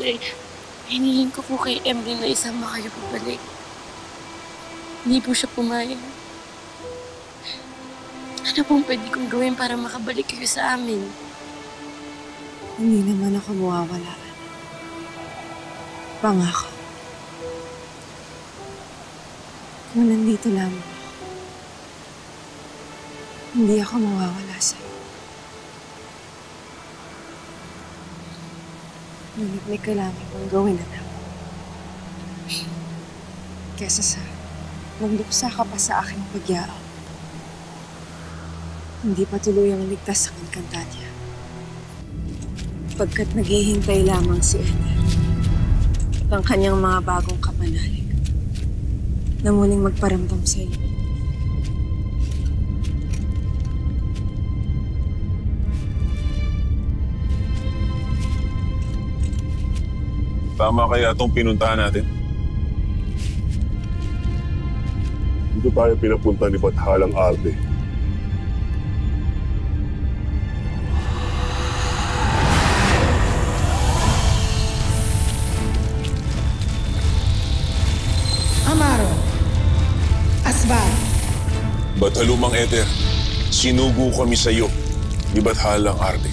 Nay, hinihing ko po kay Emily na isama kayo pabalik. Hindi po siya pumayag. Ano pong pwede kong gawin para makabalik kayo sa amin? Hindi naman ako mawawala. Pangako. Kung nandito lang ako, hindi ako mawawala sa'yo. Ngunit may kailangan kong gawin na lang. Kesa sa magduksa ka pa sa aking pagyao. Hindi pa tuluyang ligtas ang Encantadia. Pagkat naghihintay lamang si Eder at ang kanyang mga bagong kapanalig na muling magparamdam sa iyo. Tama kaya itong pinuntahan natin? Dito tayo pinapunta ni Bathalang Arte. Amaro. Asbal. Ba't halumang Ether? Sinugo kami sa iyo. Di ba't halang arte?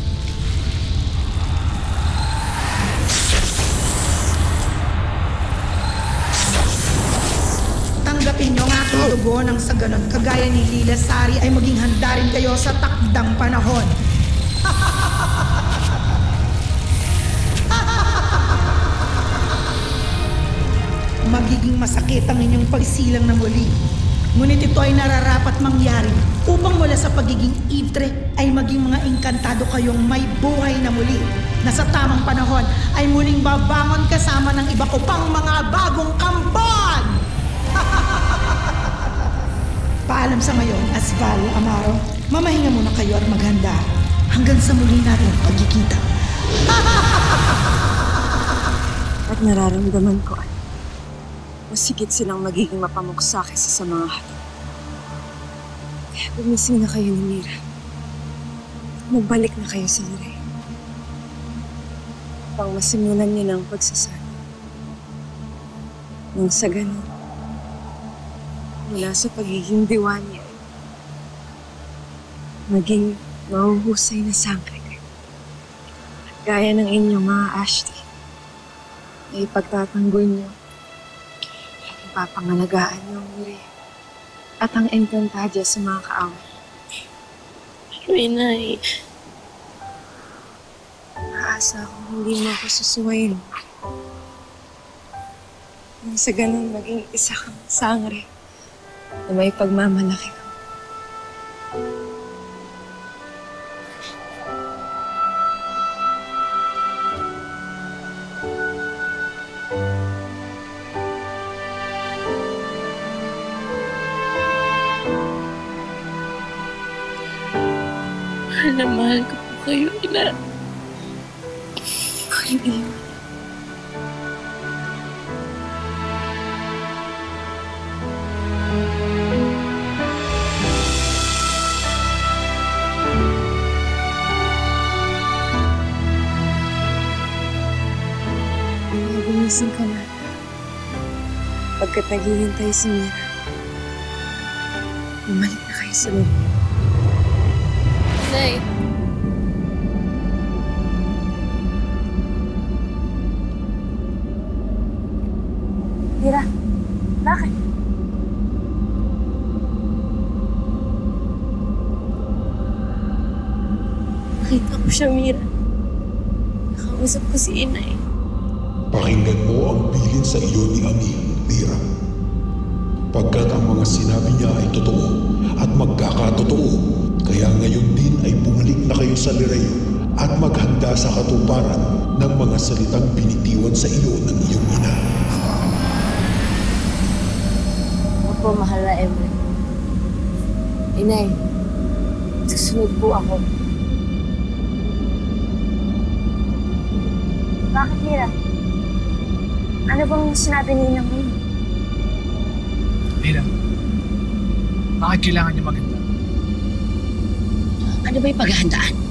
Niyo ang sa ganon kagaya ni Lila Sari ay maging handa rin kayo sa takdang panahon. Magiging masakit ang inyong pagsilang na muli. Ngunit ito ay nararapat mangyari upang mula sa pagiging itre ay maging mga engkantado kayong may buhay na muli na sa tamang panahon ay muling babangon kasama ng iba ko pang mga bagong kampon! Paalam sa ngayon, Asval, Amaro. Mamahinga muna kayo at maghanda hanggang sa muli natin pagkikita. At nararamdaman ko ay mas higit silang magiging mapamuksa kaysa sa mga hato. Kaya gumising na kayo ni Mira. Magbalik na kayo sa Liray. Pang masimulan niyo ng pagsasali. Nang sa ganun, mula sa pagiging diwa niya, maging mahuhusay na sangkay. At gaya ng inyong mga Ashley, na ipagtatanggol niyo at ipapangalagaan niyo ang Liray at ang Encantadia sa mga kaaway. Pero inay, Naasa akong hindi mo ako susuwayin. Nang sa ganun, maging isa kang sangre na may pagmamalaki ko. mahal na mahal ko po kayo, ina. Hindi. Kaya gumising ka na. Pagkat naghihintay si Mira, bumalik na kayo sa loob. Nay, Mira, bakit? nakita ko siya, Mira. Nakausap ko si inay. Pakinggan mo ang bilin sa iyo ni Ami, Mira. Pagkat ang mga sinabi niya ay totoo at magkakatotoo, kaya ngayon din ay bumalik na kayo sa Lirayo at maghanda sa katuparan ng mga salitang binitiwan sa iyo ng iyong ina. Opo, mahal na Emily. Inay, susunod po ako. Bakit, Mira? Ano bang sinabi ni Inang ngayon? Mira, bakit kailangan niyo maganda? Ano ba yung paghahandaan?